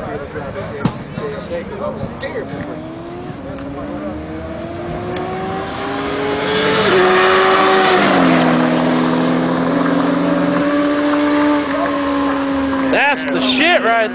not be able to drive that damn day because I was scared for. That's the shit right